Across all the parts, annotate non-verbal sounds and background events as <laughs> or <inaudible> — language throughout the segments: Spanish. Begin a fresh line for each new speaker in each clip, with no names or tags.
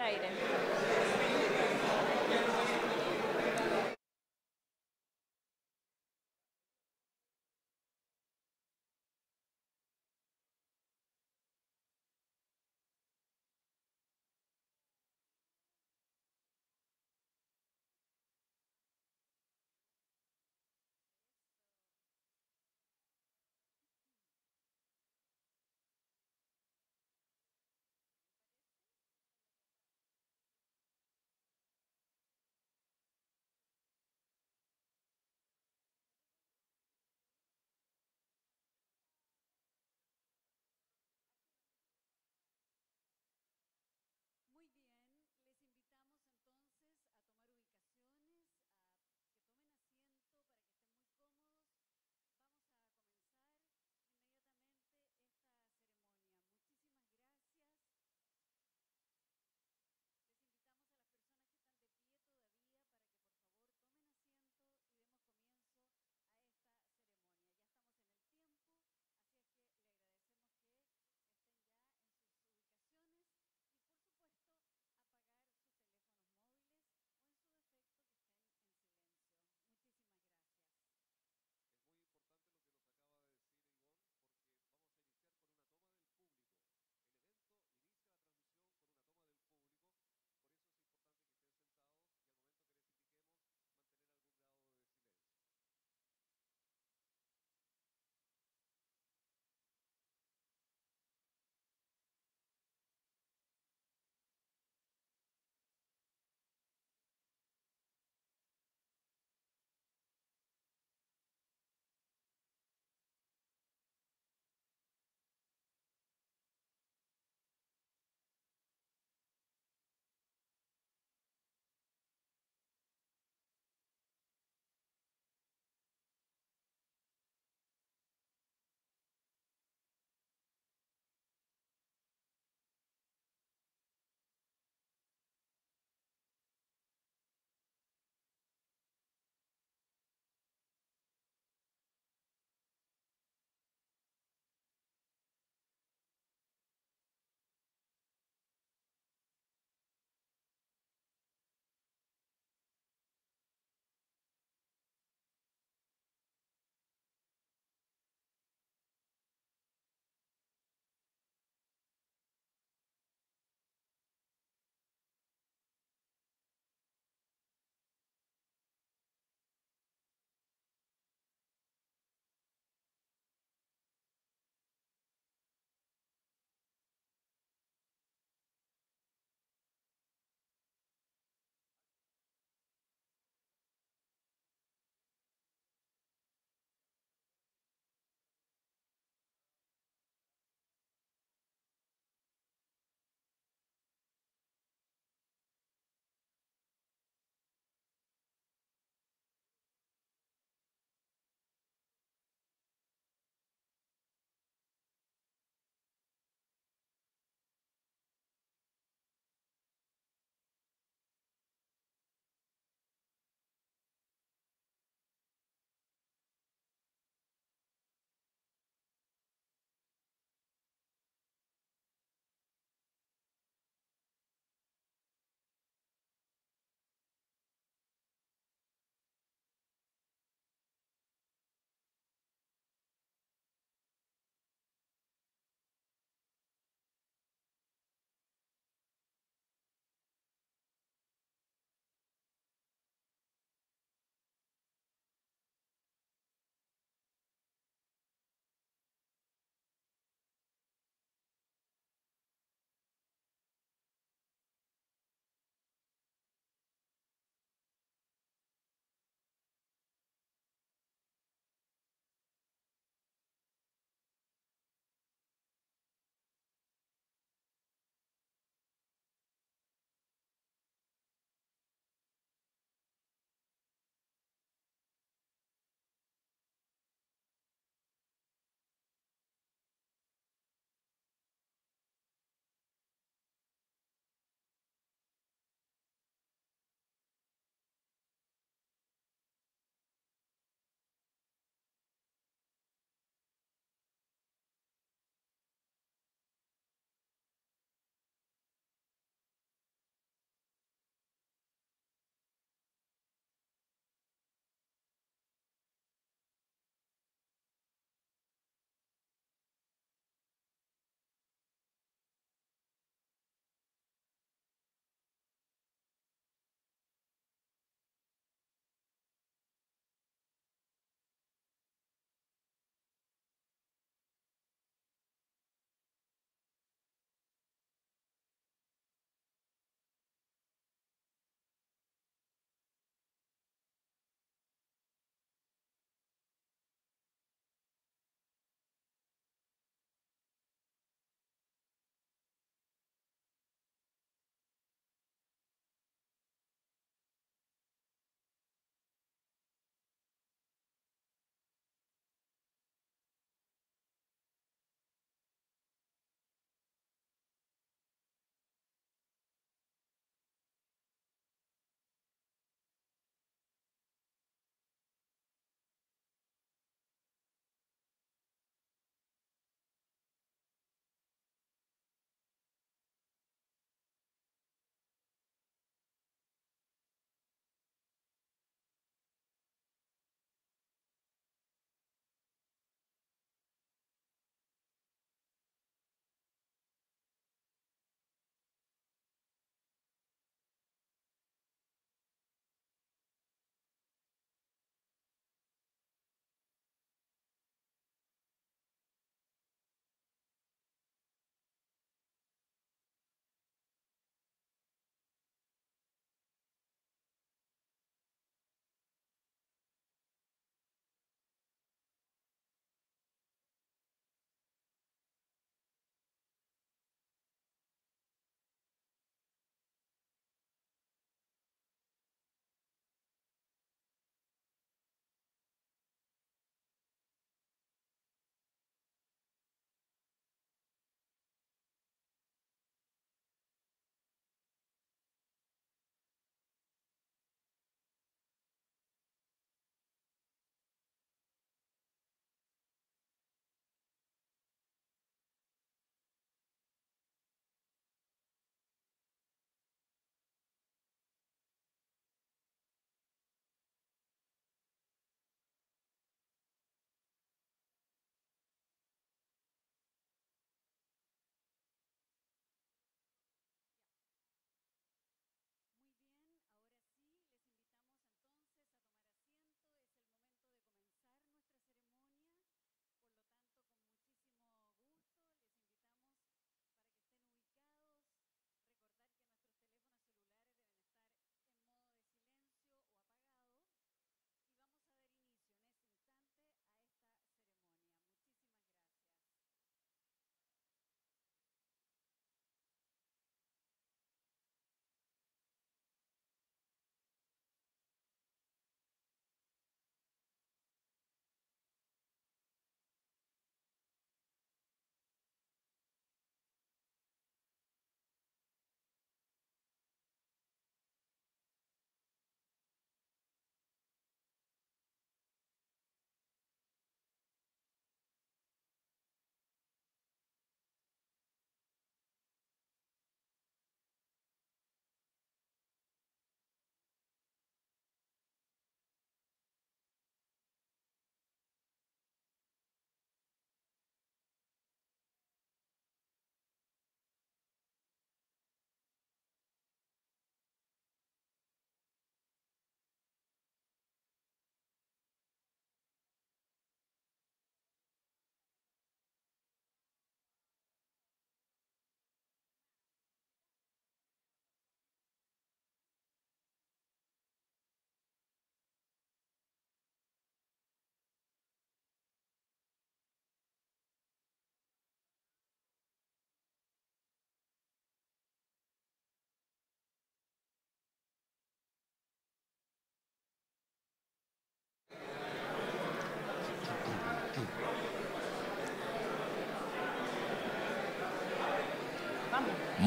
al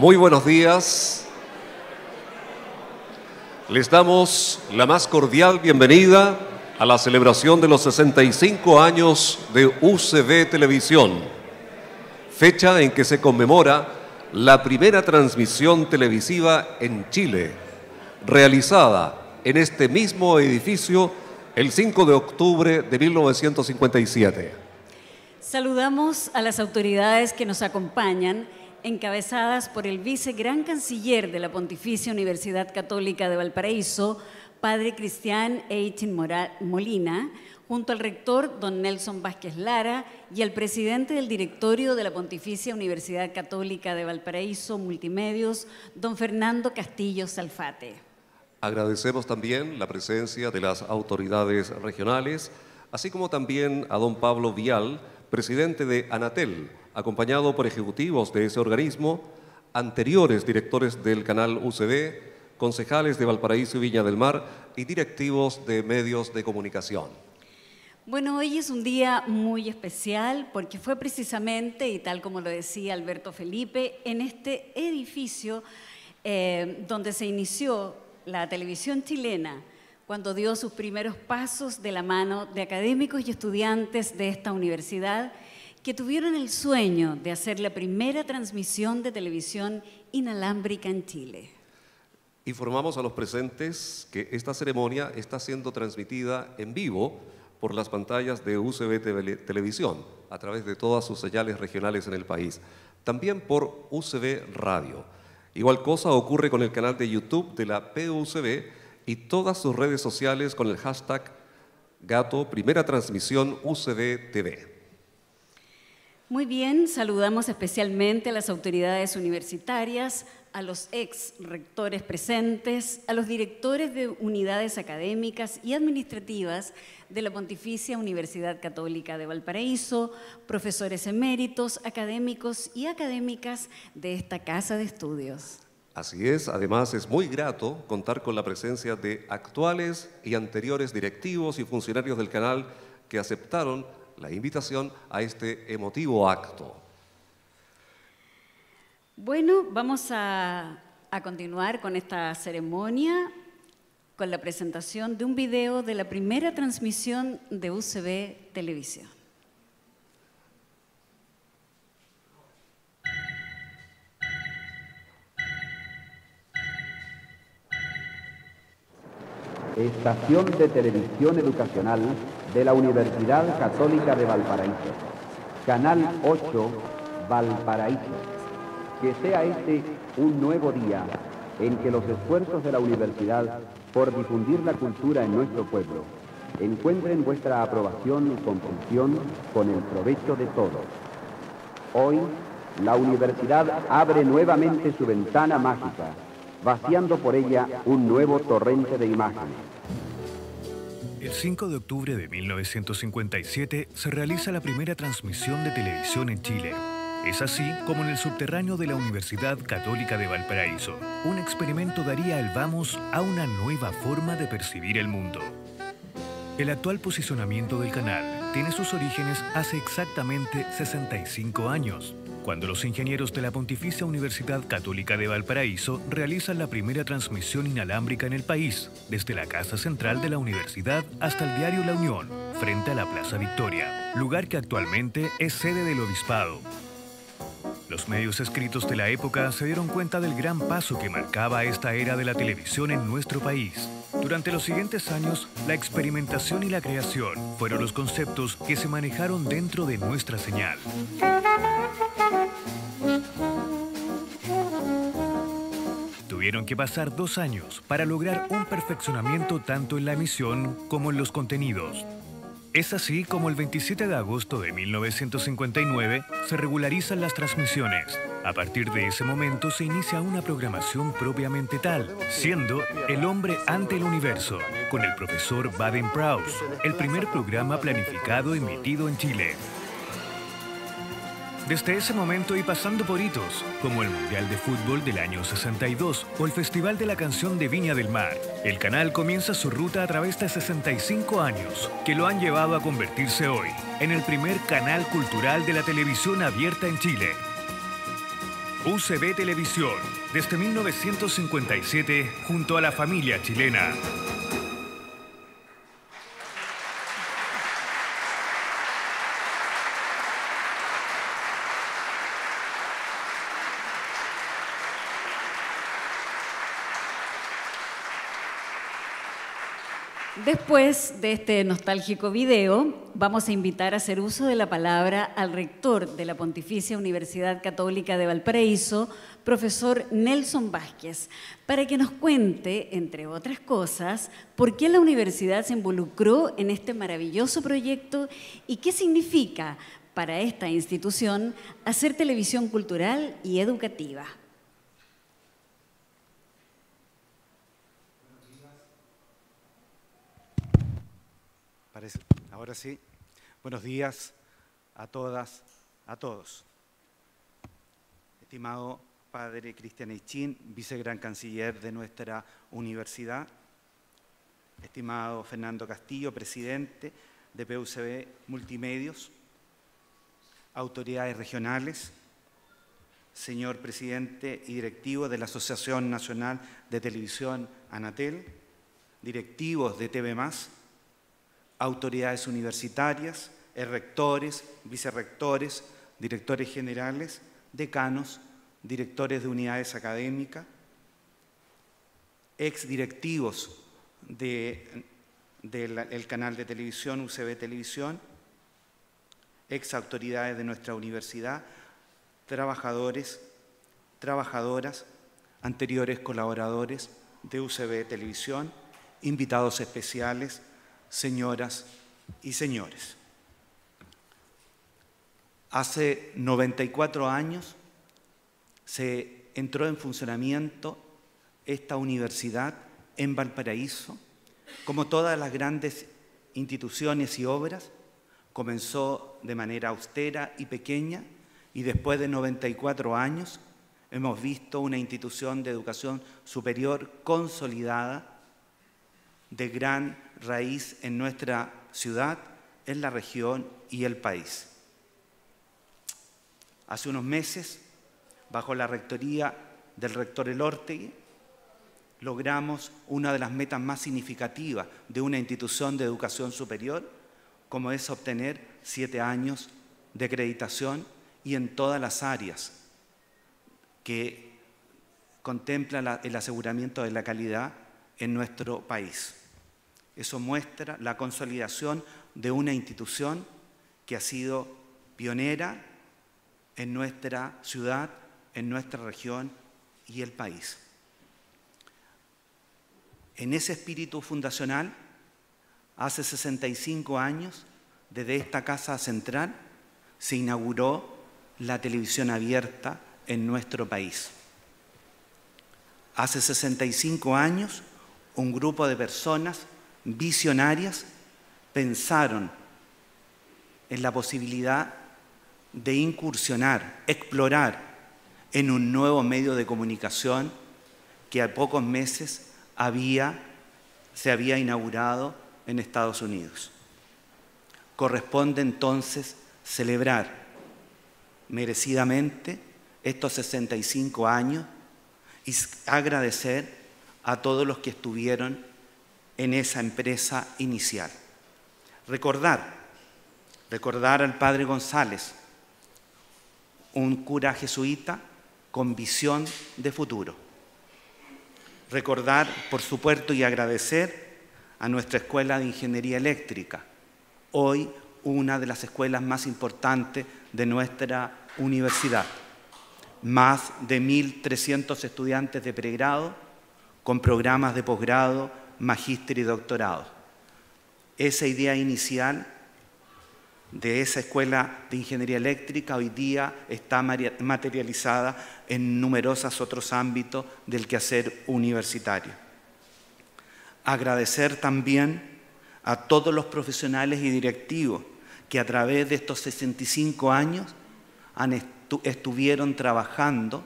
Muy buenos días. Les damos la más cordial bienvenida a la celebración de los 65 años de UCB Televisión, fecha en que se conmemora la primera transmisión televisiva en Chile, realizada en este mismo edificio el 5 de octubre de 1957.
Saludamos a las autoridades que nos acompañan, encabezadas por el vice gran canciller de la Pontificia Universidad Católica de Valparaíso, padre Cristian Eitin Molina, junto al rector don Nelson Vázquez Lara y al presidente del directorio de la Pontificia Universidad Católica de Valparaíso Multimedios, don Fernando Castillo Salfate.
Agradecemos también la presencia de las autoridades regionales, así como también a don Pablo Vial, presidente de Anatel, acompañado por ejecutivos de ese organismo, anteriores directores del canal UCB, concejales de Valparaíso y Viña del Mar y directivos de medios de comunicación.
Bueno, hoy es un día muy especial porque fue precisamente, y tal como lo decía Alberto Felipe, en este edificio eh, donde se inició la televisión chilena cuando dio sus primeros pasos de la mano de académicos y estudiantes de esta universidad que tuvieron el sueño de hacer la primera transmisión de televisión inalámbrica en Chile.
Informamos a los presentes que esta ceremonia está siendo transmitida en vivo por las pantallas de UCB Televisión a través de todas sus señales regionales en el país, también por UCB Radio. Igual cosa ocurre con el canal de YouTube de la PUCB y todas sus redes sociales con el hashtag Gato Primera Transmisión UCB.
Muy bien, saludamos especialmente a las autoridades universitarias, a los ex rectores presentes, a los directores de unidades académicas y administrativas de la Pontificia Universidad Católica de Valparaíso, profesores eméritos, académicos y académicas de esta casa de estudios.
Así es, además es muy grato contar con la presencia de actuales y anteriores directivos y funcionarios del canal que aceptaron la invitación a este emotivo acto.
Bueno, vamos a, continuar con esta ceremonia con la presentación de un video de la primera transmisión de UCB Televisión.
Estación de Televisión Educacional de la Universidad Católica de Valparaíso. Canal 8, Valparaíso. Que sea este un nuevo día en que los esfuerzos de la universidad por difundir la cultura en nuestro pueblo encuentren vuestra aprobación y comprensión con el provecho de todos. Hoy, la universidad abre nuevamente su ventana mágica, vaciando por ella un nuevo torrente de imágenes
el 5 de octubre de 1957 se realiza la primera transmisión de televisión en Chile. Es así como en el subterráneo de la Universidad Católica de Valparaíso, un experimento daría el vamos a una nueva forma de percibir el mundo. El actual posicionamiento del canal tiene sus orígenes hace exactamente 65 años, cuando los ingenieros de la Pontificia Universidad Católica de Valparaíso realizan la primera transmisión inalámbrica en el país, desde la Casa Central de la Universidad hasta el diario La Unión, frente a la Plaza Victoria, lugar que actualmente es sede del Obispado. Los medios escritos de la época se dieron cuenta del gran paso que marcaba esta era de la televisión en nuestro país. Durante los siguientes años, la experimentación y la creación fueron los conceptos que se manejaron dentro de nuestra señal. Tuvieron que pasar dos años para lograr un perfeccionamiento tanto en la emisión como en los contenidos. Es así como el 27 de agosto de 1959 se regularizan las transmisiones. A partir de ese momento se inicia una programación propiamente tal, siendo El hombre ante el universo, con el profesor Baden-Prowse, el primer programa planificado emitido en Chile. Desde ese momento y pasando por hitos, como el Mundial de Fútbol del año 62 o el Festival de la Canción de Viña del Mar, el canal comienza su ruta a través de 65 años, que lo han llevado a convertirse hoy en el primer canal cultural de la televisión abierta en Chile. UCB Televisión, desde 1957 junto a la familia chilena.
Después de este nostálgico video, vamos a invitar a hacer uso de la palabra al rector de la Pontificia Universidad Católica de Valparaíso, profesor Nelson Vázquez, para que nos cuente, entre otras cosas, por qué la universidad se involucró en este maravilloso proyecto y qué significa para esta institución hacer televisión cultural y educativa.
Ahora sí, buenos días a todas, a todos. Estimado Padre Cristian Echín, vicegran canciller de nuestra universidad. Estimado Fernando Castillo, presidente de PUCB Multimedios. Autoridades regionales. Señor presidente y directivo de la Asociación Nacional de Televisión Anatel. Directivos de TV autoridades universitarias, rectores, vicerrectores, directores generales, decanos, directores de unidades académicas, exdirectivos del de, canal de televisión UCB Televisión, ex autoridades de nuestra universidad, trabajadores, trabajadoras, anteriores colaboradores de UCB Televisión, invitados especiales, señoras y señores. Hace 94 años se entró en funcionamiento esta universidad en Valparaíso. Como todas las grandes instituciones y obras, comenzó de manera austera y pequeña y después de 94 años hemos visto una institución de educación superior consolidada de gran raíz en nuestra ciudad, en la región y el país. Hace unos meses, bajo la rectoría del rector Elortegui, logramos una de las metas más significativas de una institución de educación superior, como es obtener siete años de acreditación y en todas las áreas que contempla el aseguramiento de la calidad en nuestro país. Eso muestra la consolidación de una institución que ha sido pionera en nuestra ciudad, en nuestra región y el país. En ese espíritu fundacional, hace 65 años, desde esta casa central, se inauguró la televisión abierta en nuestro país. Hace 65 años, un grupo de personas visionarias pensaron en la posibilidad de incursionar, explorar en un nuevo medio de comunicación que a pocos meses había, se había inaugurado en Estados Unidos. Corresponde entonces celebrar merecidamente estos 65 años y agradecer a todos los que estuvieron en esa empresa inicial. Recordar, recordar al padre González, un cura jesuita con visión de futuro. Recordar, por supuesto, y agradecer a nuestra Escuela de Ingeniería Eléctrica, hoy una de las escuelas más importantes de nuestra universidad. Más de 1.300 estudiantes de pregrado con programas de posgrado magíster y doctorado. Esa idea inicial de esa escuela de ingeniería eléctrica hoy día está materializada en numerosos otros ámbitos del quehacer universitario. Agradecer también a todos los profesionales y directivos que a través de estos 65 años estuvieron trabajando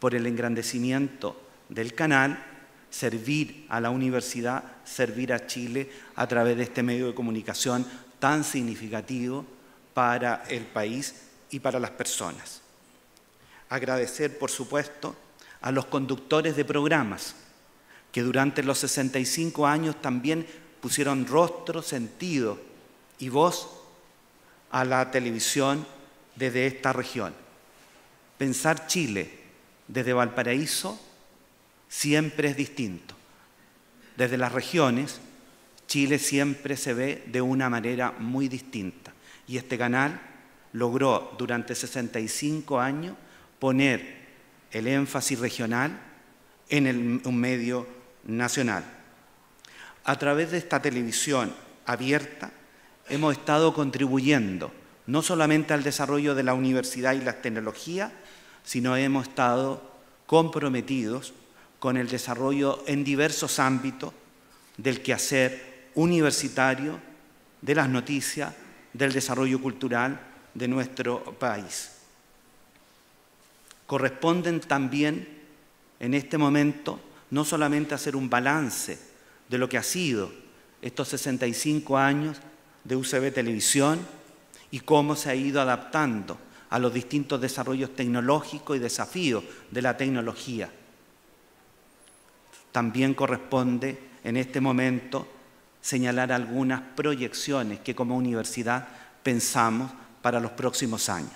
por el engrandecimiento del canal servir a la universidad, servir a Chile a través de este medio de comunicación tan significativo para el país y para las personas. Agradecer, por supuesto, a los conductores de programas que durante los 65 años también pusieron rostro, sentido y voz a la televisión desde esta región. Pensar Chile desde Valparaíso siempre es distinto. Desde las regiones, Chile siempre se ve de una manera muy distinta. Y este canal logró durante 65 años poner el énfasis regional en un medio nacional. A través de esta televisión abierta hemos estado contribuyendo no solamente al desarrollo de la universidad y la tecnología, sino hemos estado comprometidos con el desarrollo en diversos ámbitos del quehacer universitario, de las noticias, del desarrollo cultural de nuestro país. Corresponden también en este momento no solamente hacer un balance de lo que ha sido estos 65 años de UCB Televisión y cómo se ha ido adaptando a los distintos desarrollos tecnológicos y desafíos de la tecnología. También corresponde en este momento señalar algunas proyecciones que como universidad pensamos para los próximos años.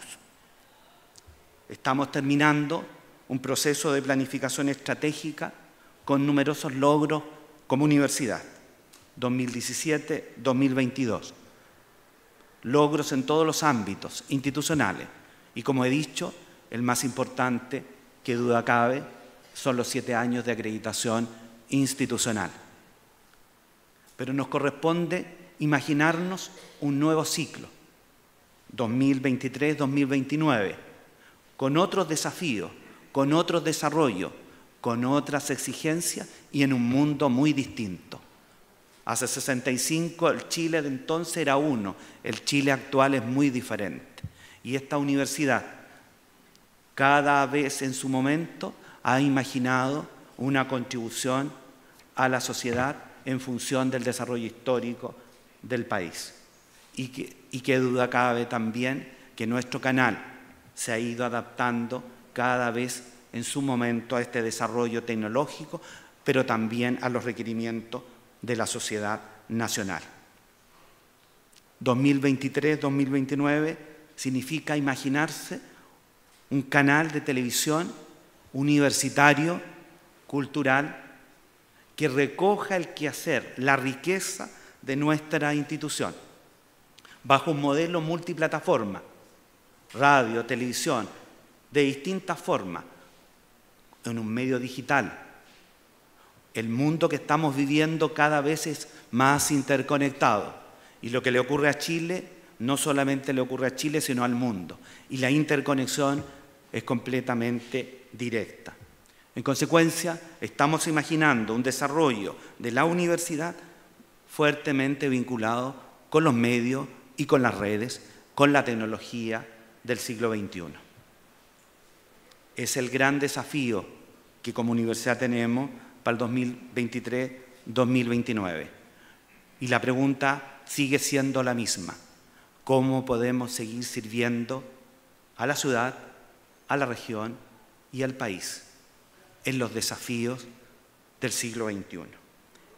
Estamos terminando un proceso de planificación estratégica con numerosos logros como universidad, 2017-2022. Logros en todos los ámbitos institucionales y como he dicho, el más importante, que duda cabe, son los siete años de acreditación institucional. Pero nos corresponde imaginarnos un nuevo ciclo, 2023-2029, con otros desafíos, con otros desarrollos, con otras exigencias y en un mundo muy distinto. Hace 65 el Chile de entonces era uno, el Chile actual es muy diferente. Y esta universidad cada vez en su momento ha imaginado una contribución a la sociedad en función del desarrollo histórico del país. Y que, y duda cabe también que nuestro canal se ha ido adaptando cada vez en su momento a este desarrollo tecnológico, pero también a los requerimientos de la sociedad nacional. 2023-2029 significa imaginarse un canal de televisión universitario, cultural, que recoja el quehacer, la riqueza de nuestra institución, bajo un modelo multiplataforma, radio, televisión, de distintas formas, en un medio digital. El mundo que estamos viviendo cada vez es más interconectado. Y lo que le ocurre a Chile no solamente le ocurre a Chile, sino al mundo. Y la interconexión es completamente directa. En consecuencia, estamos imaginando un desarrollo de la universidad fuertemente vinculado con los medios y con las redes, con la tecnología del siglo XXI. Es el gran desafío que como universidad tenemos para el 2023-2029. Y la pregunta sigue siendo la misma. ¿Cómo podemos seguir sirviendo a la ciudad, a la región y al país en los desafíos del siglo XXI?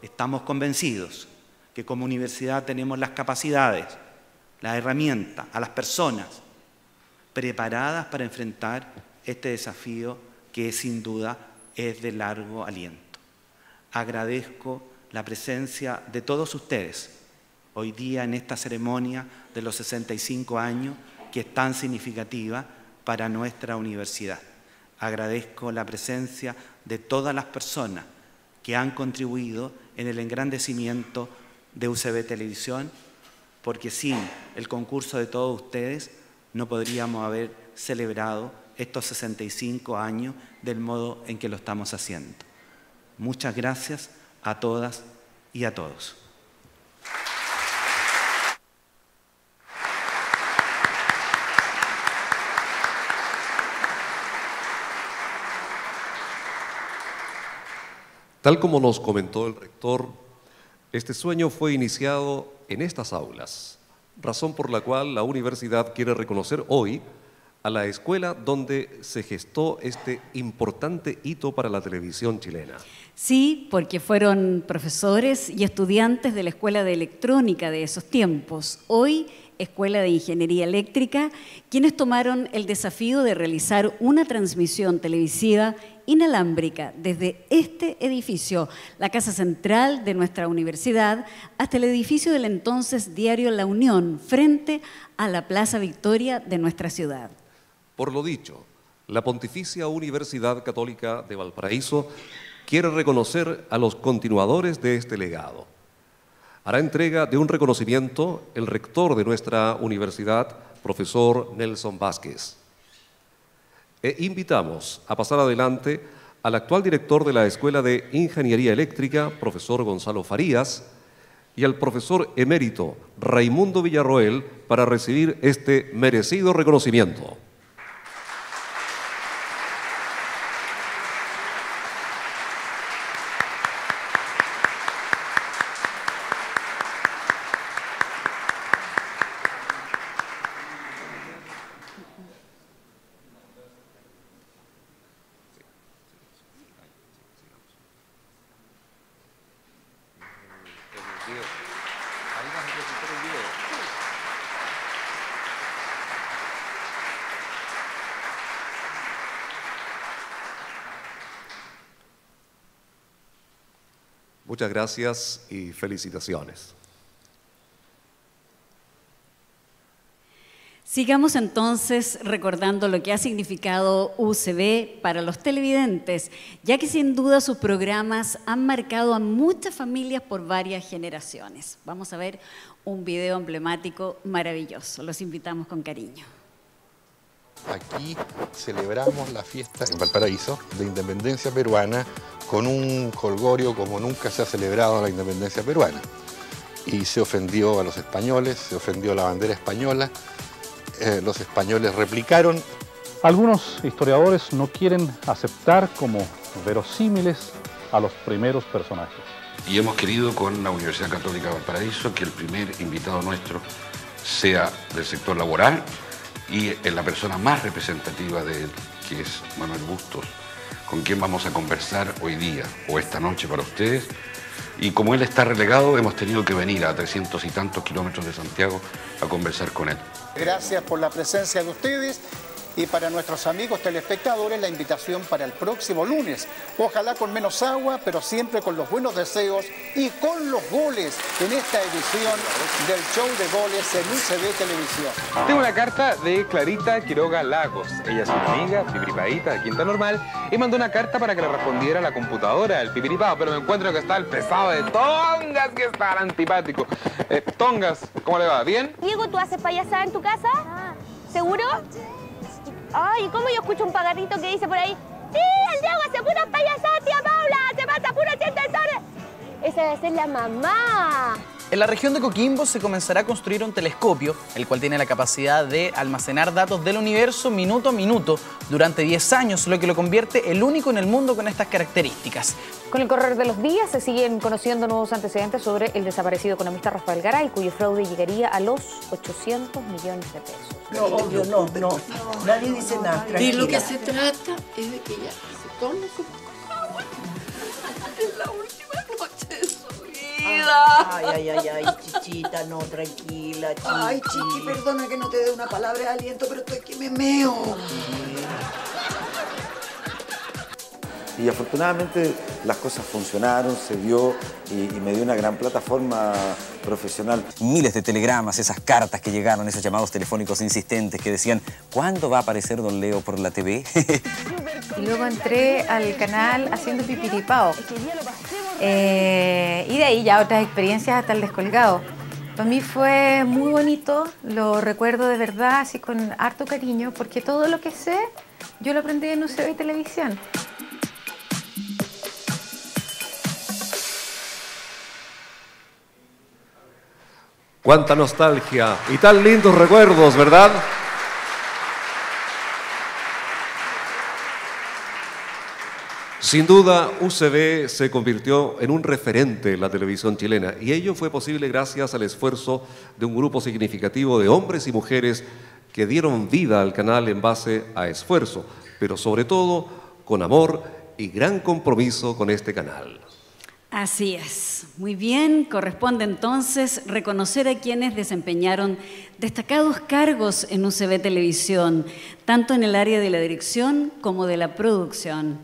Estamos convencidos que como universidad tenemos las capacidades, las herramientas, a las personas preparadas para enfrentar este desafío que sin duda es de largo aliento. Agradezco la presencia de todos ustedes hoy día en esta ceremonia de los 65 años que es tan significativa para nuestra universidad. Agradezco la presencia de todas las personas que han contribuido en el engrandecimiento de UCB Televisión, porque sin el concurso de todos ustedes no podríamos haber celebrado estos 65 años del modo en que lo estamos haciendo. Muchas gracias a todas y a todos.
Tal como nos comentó el rector, este sueño fue iniciado en estas aulas, razón por la cual la universidad quiere reconocer hoy a la escuela donde se gestó este importante hito para la televisión chilena.
Sí, porque fueron profesores y estudiantes de la Escuela de Electrónica de esos tiempos, hoy Escuela de Ingeniería Eléctrica, quienes tomaron el desafío de realizar una transmisión televisiva inalámbrica desde este edificio, la casa central de nuestra universidad, hasta el edificio del entonces diario La Unión, frente a la Plaza Victoria de nuestra ciudad.
Por lo dicho, la Pontificia Universidad Católica de Valparaíso quiere reconocer a los continuadores de este legado. Hará entrega de un reconocimiento el rector de nuestra universidad, profesor Nelson Vázquez. E invitamos a pasar adelante al actual director de la Escuela de Ingeniería Eléctrica, profesor Gonzalo Farías, y al profesor emérito Raimundo Villarroel para recibir este merecido reconocimiento. Muchas gracias y felicitaciones.
Sigamos entonces recordando lo que ha significado UCB para los televidentes, ya que sin duda sus programas han marcado a muchas familias por varias generaciones. Vamos a ver un video emblemático maravilloso. Los invitamos con cariño.
Aquí celebramos la fiesta en Valparaíso de independencia peruana con un colgorio como nunca se ha celebrado la independencia peruana. Y se ofendió a los españoles, se ofendió a la bandera española, eh, los españoles replicaron.
Algunos historiadores no quieren aceptar como verosímiles a los primeros personajes.
Y hemos querido con la Universidad Católica de Valparaíso que el primer invitado nuestro sea del sector laboral y en la persona más representativa de él, que es Manuel Bustos, con quien vamos a conversar hoy día o esta noche para ustedes. Y como él está relegado, hemos tenido que venir a 300 y tantos kilómetros de Santiago a conversar con él.
Gracias por la presencia de ustedes y para nuestros amigos telespectadores la invitación para el próximo lunes. Ojalá con menos agua, pero siempre con los buenos deseos y con los goles en esta edición del show de goles en UCB Televisión.
Tengo una carta de Clarita Quiroga Lagos. Ella es una amiga, pipiripaíta de Quinta Normal, y mandó una carta para que le respondiera a la computadora el pipiripao, pero me encuentro que está el pesado de Tongas, que está el antipático. Eh, tongas, ¿cómo le va? ¿Bien?
Diego, ¿tú haces payasada en tu casa? ¿Seguro? Ay, ¿cómo yo escucho un pagarrito que dice por ahí? ¡Sí, el Diego hace puras payasadas, tía Paula! ¡Se pasa puro horas! Esa debe ser la mamá.
En la región de Coquimbo se comenzará a construir un telescopio, el cual tiene la capacidad de almacenar datos del universo minuto a minuto durante 10 años, lo que lo convierte el único en el mundo con estas características.
Con el correr de los días se siguen conociendo nuevos antecedentes sobre el desaparecido economista Rafael Garay, cuyo fraude llegaría a los 800 millones de pesos.
No, obvio, no, no. Nadie dice nada.
De lo que se trata es de que ella se tome su vida.
Ay, ay, ay, ay, chichita, no, tranquila, chichi.
Ay, chiqui, perdona que no te dé una palabra de aliento, pero estoy que me meo.
Y afortunadamente las cosas funcionaron, se dio y, y me dio una gran plataforma profesional.
Miles de telegramas, esas cartas que llegaron, esos llamados telefónicos insistentes que decían ¿Cuándo va a aparecer Don Leo por la TV? <laughs>
Y luego entré al canal haciendo pipiripao. Eh, y de ahí ya otras experiencias hasta el descolgado. Para mí fue muy bonito, lo recuerdo de verdad, así con harto cariño, porque todo lo que sé yo lo aprendí en UCB Televisión.
Cuánta nostalgia y tan lindos recuerdos, ¿verdad? Sin duda, UCB se convirtió en un referente en la televisión chilena y ello fue posible gracias al esfuerzo de un grupo significativo de hombres y mujeres que dieron vida al canal en base a esfuerzo, pero sobre todo con amor y gran compromiso con este canal.
Así es. Muy bien, corresponde entonces reconocer a quienes desempeñaron destacados cargos en UCB Televisión, tanto en el área de la dirección como de la producción.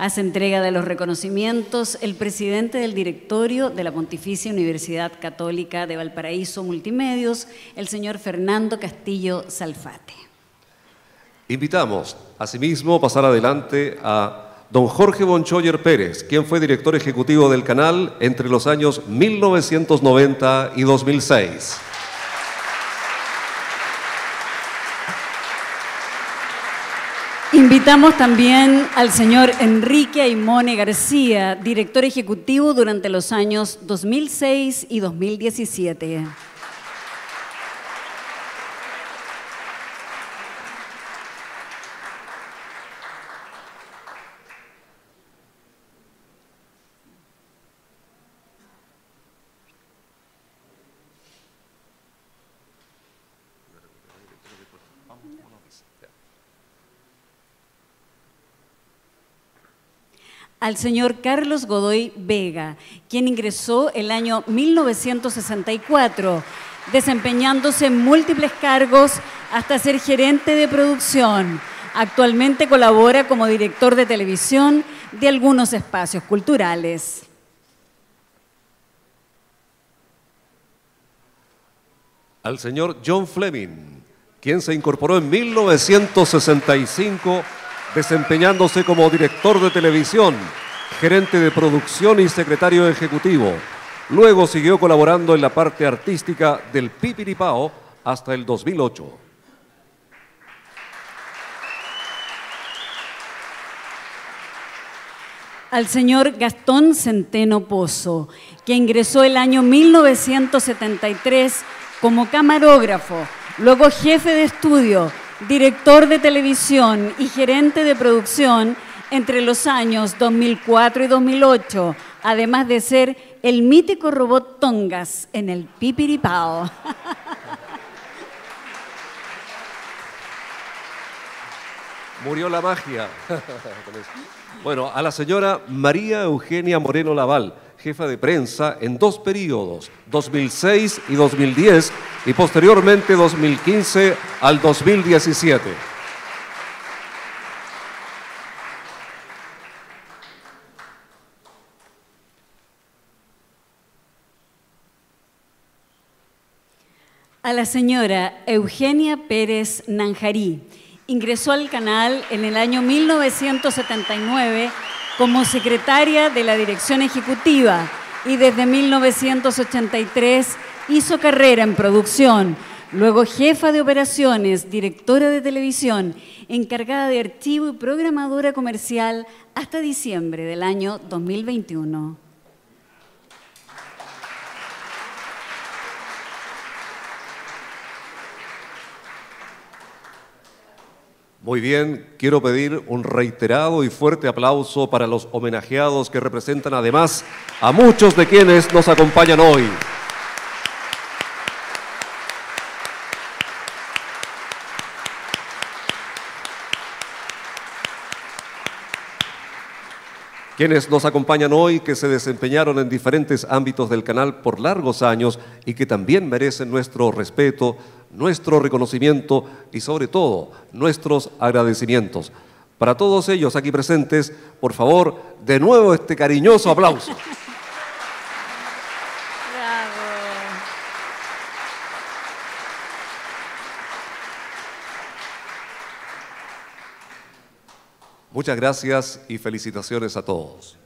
Hace entrega de los reconocimientos el presidente del directorio de la Pontificia Universidad Católica de Valparaíso Multimedios, el señor Fernando Castillo Salfate.
Invitamos asimismo a pasar adelante a don Jorge Bonchoyer Pérez, quien fue director ejecutivo del canal entre los años 1990 y 2006.
Invitamos también al señor Enrique Aimone García, director ejecutivo durante los años 2006 y 2017. Al señor Carlos Godoy Vega, quien ingresó el año 1964, desempeñándose en múltiples cargos hasta ser gerente de producción. Actualmente colabora como director de televisión de algunos espacios culturales.
Al señor John Fleming, quien se incorporó en 1965 desempeñándose como director de televisión, gerente de producción y secretario ejecutivo. Luego siguió colaborando en la parte artística del Pipiripao hasta el 2008.
Al señor Gastón Centeno Pozo, que ingresó el año 1973 como camarógrafo, luego jefe de estudio, director de televisión y gerente de producción entre los años 2004 y 2008, además de ser el mítico robot Tongas en el Pipiripao. <laughs>
Murió la magia. <laughs> bueno, a la señora María Eugenia Moreno Laval jefa de prensa en dos periodos, 2006 y 2010, y posteriormente 2015 al 2017.
A la señora Eugenia Pérez Nanjarí. Ingresó al canal en el año 1979 como secretaria de la Dirección Ejecutiva y desde 1983 hizo carrera en producción, luego jefa de operaciones, directora de televisión, encargada de archivo y programadora comercial hasta diciembre del año 2021.
Muy bien, quiero pedir un reiterado y fuerte aplauso para los homenajeados que representan además a muchos de quienes nos acompañan hoy. Quienes nos acompañan hoy, que se desempeñaron en diferentes ámbitos del canal por largos años y que también merecen nuestro respeto, nuestro reconocimiento y sobre todo nuestros agradecimientos. Para todos ellos aquí presentes, por favor, de nuevo este cariñoso aplauso. Muchas gracias y felicitaciones a todos.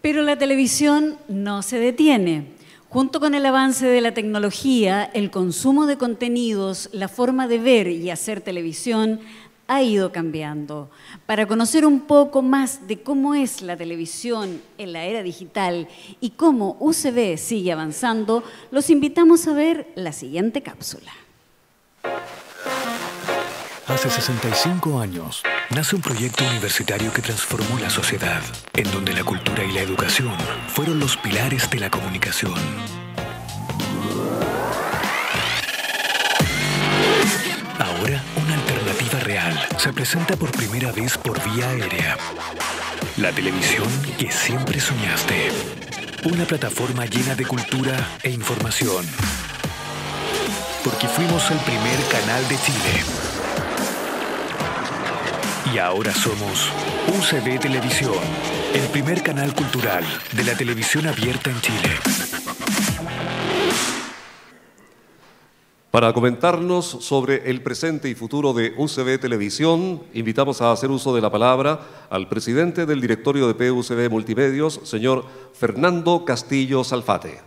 Pero la televisión no se detiene. Junto con el avance de la tecnología, el consumo de contenidos, la forma de ver y hacer televisión ha ido cambiando. Para conocer un poco más de cómo es la televisión en la era digital y cómo UCB sigue avanzando, los invitamos a ver la siguiente cápsula.
Hace 65 años, nace un proyecto universitario que transformó la sociedad, en donde la cultura y la educación fueron los pilares de la comunicación. Se presenta por primera vez por vía aérea. La televisión que siempre soñaste. Una plataforma llena de cultura e información. Porque fuimos el primer canal de Chile. Y ahora somos UCB Televisión, el primer canal cultural de la televisión abierta en Chile.
Para comentarnos sobre el presente y futuro de UCB Televisión, invitamos a hacer uso de la palabra al presidente del directorio de PUCB Multimedios, señor Fernando Castillo Salfate.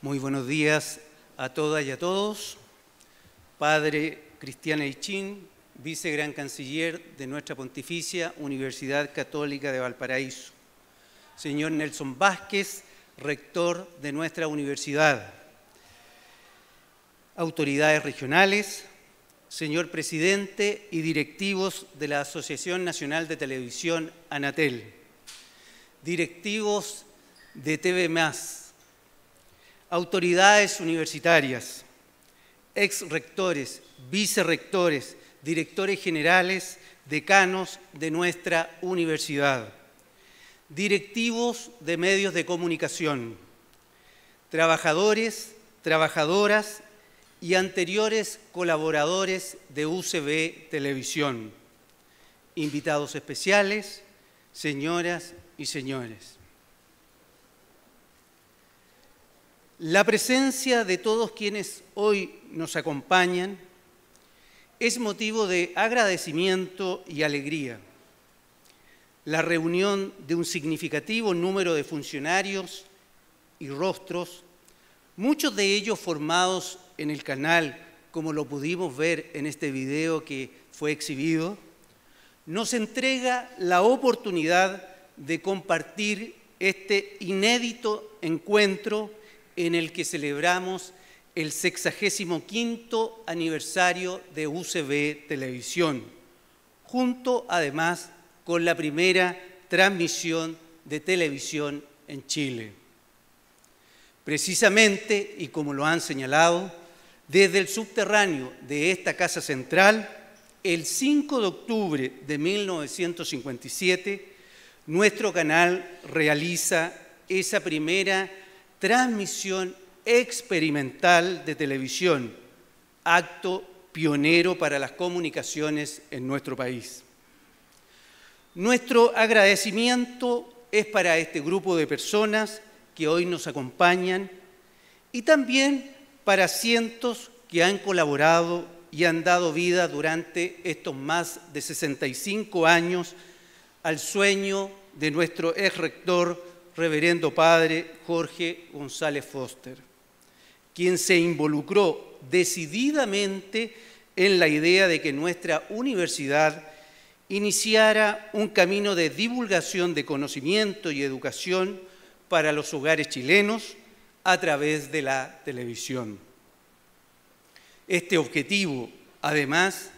Muy buenos días a todas y a todos. Padre Cristian Eichín, vice gran canciller de nuestra Pontificia Universidad Católica de Valparaíso. Señor Nelson Vázquez, rector de nuestra universidad. Autoridades regionales, señor presidente y directivos de la Asociación Nacional de Televisión, ANATEL. Directivos de TV autoridades universitarias, ex rectores, vicerrectores, directores generales, decanos de nuestra universidad, directivos de medios de comunicación, trabajadores, trabajadoras y anteriores colaboradores de UCB Televisión, invitados especiales, señoras y señores. La presencia de todos quienes hoy nos acompañan es motivo de agradecimiento y alegría. La reunión de un significativo número de funcionarios y rostros, muchos de ellos formados en el canal, como lo pudimos ver en este video que fue exhibido, nos entrega la oportunidad de compartir este inédito encuentro en el que celebramos el 65 aniversario de UCB Televisión, junto además con la primera transmisión de televisión en Chile. Precisamente, y como lo han señalado, desde el subterráneo de esta Casa Central, el 5 de octubre de 1957, nuestro canal realiza esa primera transmisión experimental de televisión, acto pionero para las comunicaciones en nuestro país. Nuestro agradecimiento es para este grupo de personas que hoy nos acompañan y también para cientos que han colaborado y han dado vida durante estos más de 65 años al sueño de nuestro ex rector reverendo padre Jorge González Foster, quien se involucró decididamente en la idea de que nuestra universidad iniciara un camino de divulgación de conocimiento y educación para los hogares chilenos a través de la televisión. Este objetivo, además,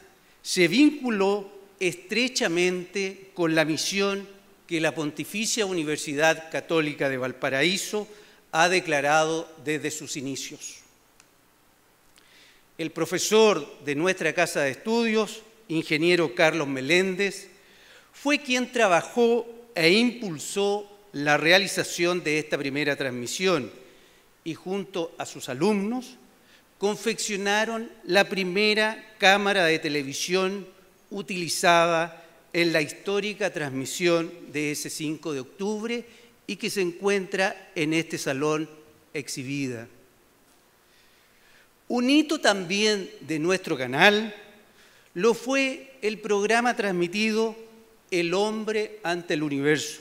se vinculó estrechamente con la misión que la Pontificia Universidad Católica de Valparaíso ha declarado desde sus inicios. El profesor de nuestra casa de estudios, ingeniero Carlos Meléndez, fue quien trabajó e impulsó la realización de esta primera transmisión y junto a sus alumnos confeccionaron la primera cámara de televisión utilizada en la histórica transmisión de ese 5 de octubre y que se encuentra en este salón exhibida. Un hito también de nuestro canal lo fue el programa transmitido El hombre ante el universo,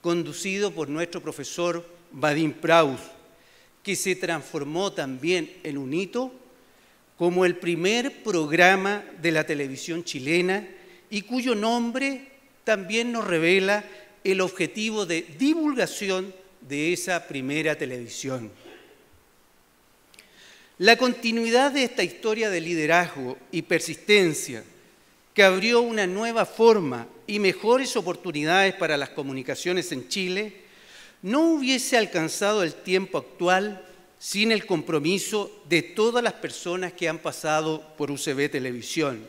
conducido por nuestro profesor Vadim Praus, que se transformó también en un hito como el primer programa de la televisión chilena y cuyo nombre también nos revela el objetivo de divulgación de esa primera televisión. La continuidad de esta historia de liderazgo y persistencia que abrió una nueva forma y mejores oportunidades para las comunicaciones en Chile, no hubiese alcanzado el tiempo actual sin el compromiso de todas las personas que han pasado por UCB Televisión,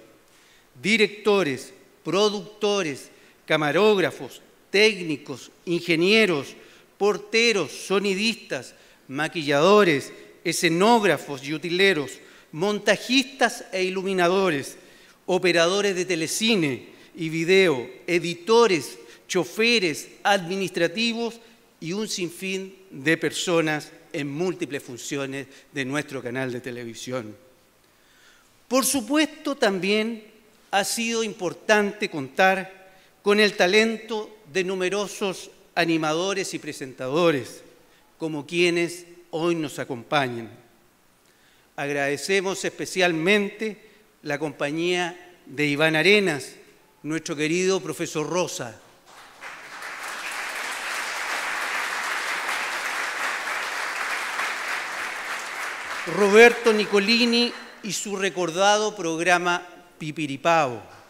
directores, productores, camarógrafos, técnicos, ingenieros, porteros, sonidistas, maquilladores, escenógrafos y utileros, montajistas e iluminadores, operadores de telecine y video, editores, choferes, administrativos y un sinfín de personas en múltiples funciones de nuestro canal de televisión. Por supuesto, también ha sido importante contar con el talento de numerosos animadores y presentadores, como quienes hoy nos acompañan. Agradecemos especialmente la compañía de Iván Arenas, nuestro querido profesor Rosa. Roberto Nicolini y su recordado programa Pipiripao.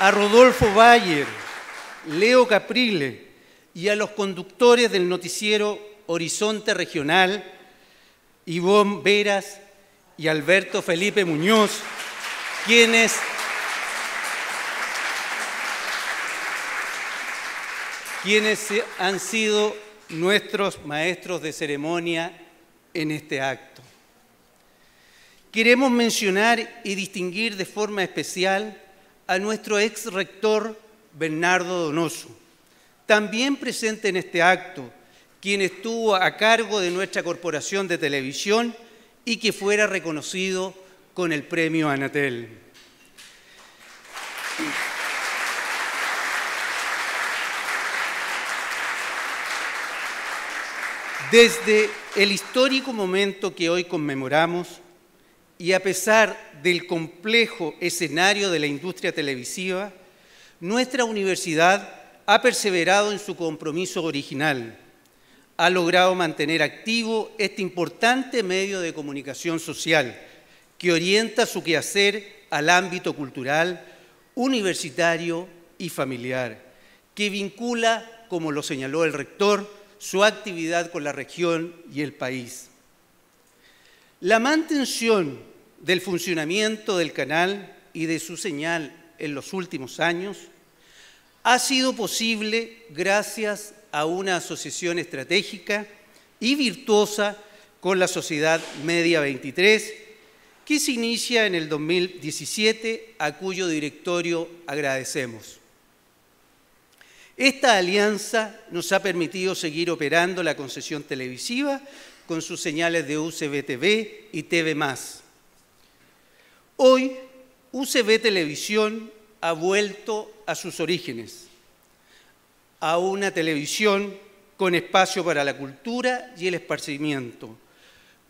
A Rodolfo Bayer, Leo Caprile y a los conductores del noticiero Horizonte Regional, Ivonne Veras y Alberto Felipe Muñoz, quienes quienes han sido nuestros maestros de ceremonia en este acto. Queremos mencionar y distinguir de forma especial a nuestro ex rector Bernardo Donoso, también presente en este acto, quien estuvo a cargo de nuestra corporación de televisión y que fuera reconocido con el premio Anatel. Desde el histórico momento que hoy conmemoramos, y a pesar del complejo escenario de la industria televisiva, nuestra universidad ha perseverado en su compromiso original. Ha logrado mantener activo este importante medio de comunicación social que orienta su quehacer al ámbito cultural, universitario y familiar, que vincula, como lo señaló el rector, su actividad con la región y el país. La mantención del funcionamiento del canal y de su señal en los últimos años ha sido posible gracias a una asociación estratégica y virtuosa con la Sociedad Media 23, que se inicia en el 2017, a cuyo directorio agradecemos. Esta alianza nos ha permitido seguir operando la concesión televisiva con sus señales de UCB y TV+. Hoy, UCB Televisión ha vuelto a sus orígenes, a una televisión con espacio para la cultura y el esparcimiento,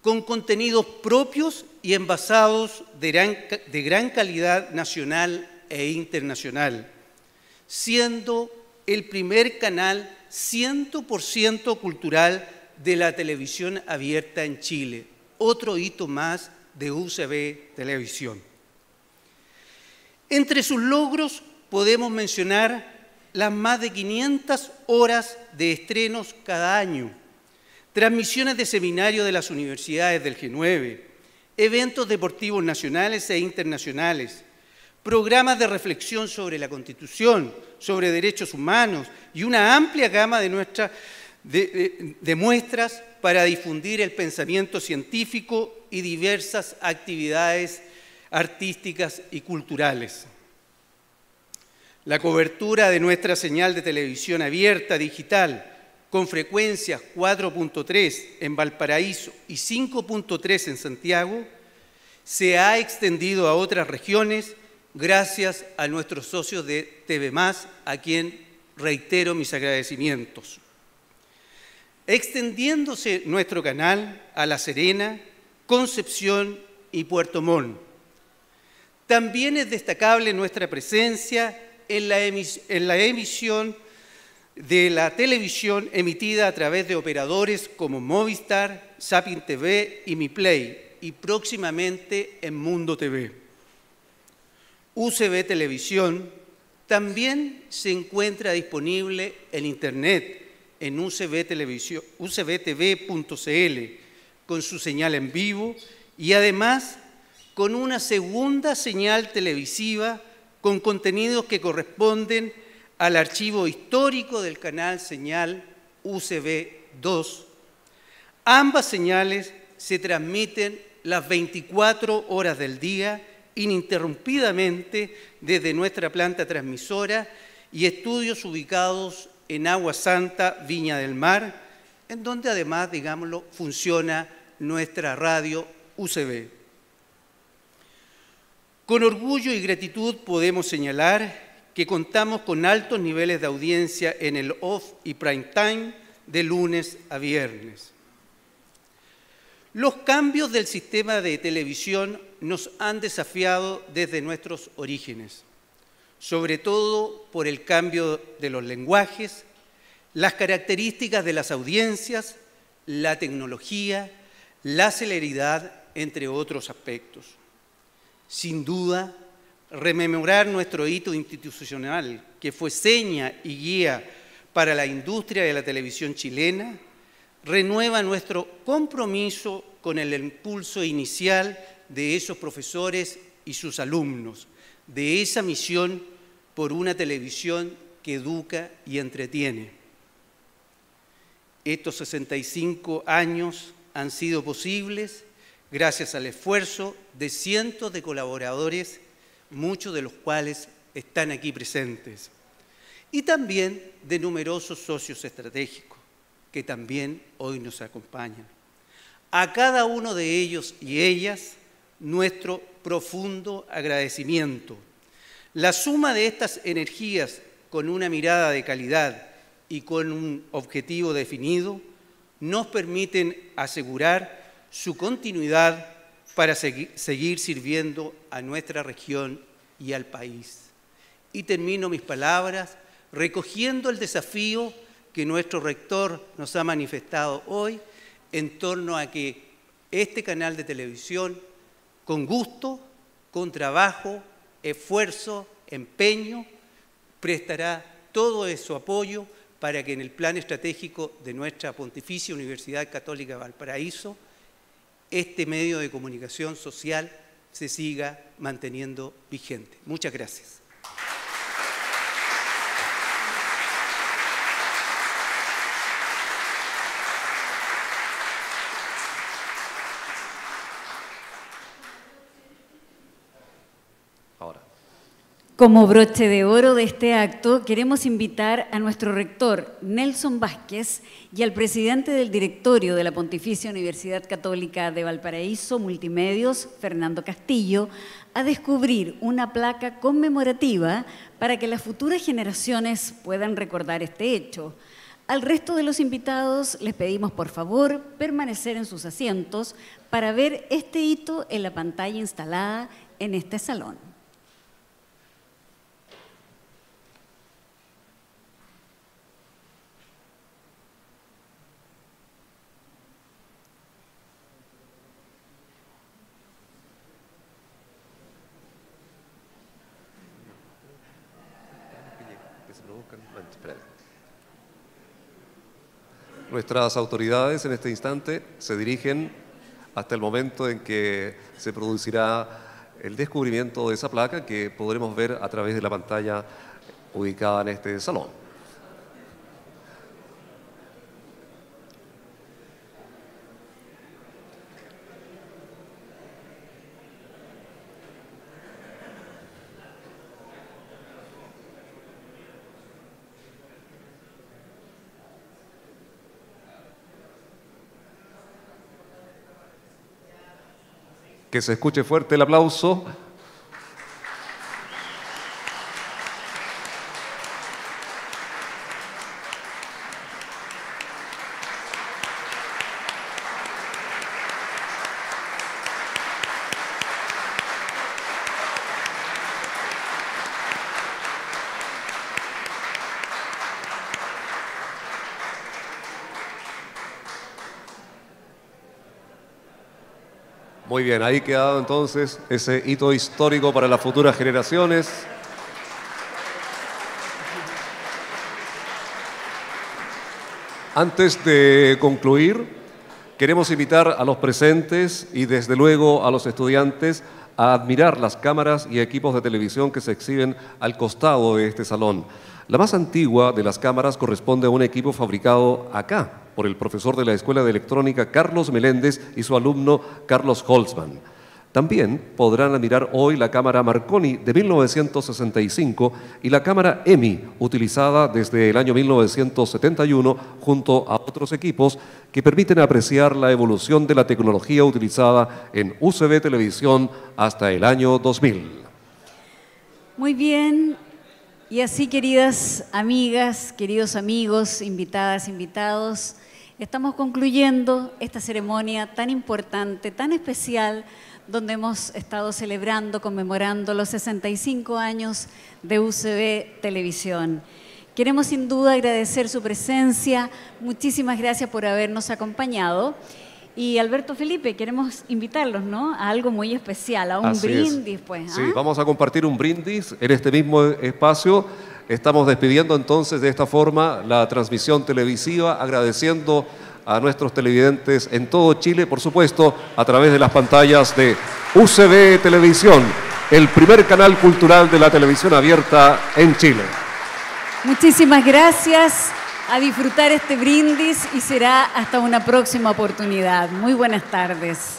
con contenidos propios y envasados de gran, de gran calidad nacional e internacional, siendo el primer canal 100% cultural de la televisión abierta en Chile, otro hito más de UCB Televisión. Entre sus logros podemos mencionar las más de 500 horas de estrenos cada año, transmisiones de seminarios de las universidades del G9, eventos deportivos nacionales e internacionales, programas de reflexión sobre la Constitución, sobre derechos humanos y una amplia gama de, de, muestras para difundir el pensamiento científico y diversas actividades artísticas y culturales. La cobertura de nuestra señal de televisión abierta digital con frecuencias 4.3 en Valparaíso y 5.3 en Santiago se ha extendido a otras regiones gracias a nuestros socios de TV, a quien reitero mis agradecimientos. Extendiéndose nuestro canal a La Serena, Concepción y Puerto Montt. También es destacable nuestra presencia en la, emisión de la televisión emitida a través de operadores como Movistar, Sapin TV y Mi Play y próximamente en Mundo TV. UCB Televisión también se encuentra disponible en Internet en ucbtv.cl con su señal en vivo y además con una segunda señal televisiva con contenidos que corresponden al archivo histórico del canal señal UCB2. Ambas señales se transmiten las 24 horas del día ininterrumpidamente desde nuestra planta transmisora y estudios ubicados en Agua Santa, Viña del Mar, en donde además, digámoslo, funciona nuestra radio UCB. Con orgullo y gratitud podemos señalar que contamos con altos niveles de audiencia en el off y prime time de lunes a viernes. Los cambios del sistema de televisión nos han desafiado desde nuestros orígenes, sobre todo por el cambio de los lenguajes, las características de las audiencias, la tecnología, la celeridad, entre otros aspectos. Sin duda, rememorar nuestro hito institucional, que fue seña y guía para la industria de la televisión chilena, renueva nuestro compromiso con el impulso inicial de esos profesores y sus alumnos, de esa misión por una televisión que educa y entretiene. Estos 65 años han sido posibles gracias al esfuerzo de cientos de colaboradores muchos de los cuales están aquí presentes, y también de numerosos socios estratégicos que también hoy nos acompañan. A cada uno de ellos y ellas nuestro profundo agradecimiento. La suma de estas energías con una mirada de calidad y con un objetivo definido nos permiten asegurar su continuidad para seguir sirviendo a nuestra región y al país. Y termino mis palabras recogiendo el desafío que nuestro rector nos ha manifestado hoy en torno a que este canal de televisión, con gusto, con trabajo, esfuerzo, empeño, prestará todo su apoyo para que en el plan estratégico de nuestra Pontificia Universidad Católica Valparaíso este medio de comunicación social se siga manteniendo vigente. Muchas gracias.
Como broche de oro de este acto, queremos invitar a nuestro rector Nelson Vázquez y al presidente del directorio de la Pontificia Universidad Católica de Valparaíso Multimedios, Fernando Castillo, a descubrir una placa conmemorativa para que las futuras generaciones puedan recordar este hecho. Al resto de los invitados les pedimos por favor permanecer en sus asientos para ver este hito en la pantalla instalada en este salón.
Nuestras autoridades en este instante se dirigen hasta el momento en que se producirá el descubrimiento de esa placa que podremos ver a través de la pantalla ubicada en este salón. Que se escuche fuerte el aplauso. Bien, ahí quedado entonces ese hito histórico para las futuras generaciones. Antes de concluir, queremos invitar a los presentes y desde luego a los estudiantes a admirar las cámaras y equipos de televisión que se exhiben al costado de este salón. La más antigua de las cámaras corresponde a un equipo fabricado acá por el profesor de la Escuela de Electrónica Carlos Meléndez y su alumno Carlos Holzman. También podrán admirar hoy la cámara Marconi de 1965 y la cámara EMI, utilizada desde el año 1971 junto a otros equipos que permiten apreciar la evolución de la tecnología utilizada en UCB Televisión hasta el año 2000.
Muy bien, y así queridas amigas, queridos amigos, invitadas, invitados, estamos concluyendo esta ceremonia tan importante, tan especial, donde hemos estado celebrando, conmemorando los 65 años de UCB Televisión. Queremos sin duda agradecer su presencia, muchísimas gracias por habernos acompañado. Y Alberto Felipe, queremos invitarlos ¿no? a algo muy especial, a un
Así es.
brindis. Pues,
Sí,
¿ah?
vamos a compartir un brindis en este mismo espacio. Estamos despidiendo entonces de esta forma la transmisión televisiva, agradeciendo a nuestros televidentes en todo Chile, por supuesto, a través de las pantallas de UCB Televisión, el primer canal cultural de la televisión abierta en Chile.
Muchísimas gracias. A disfrutar este brindis y será hasta una próxima oportunidad. Muy buenas tardes.